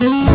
Mm-hmm.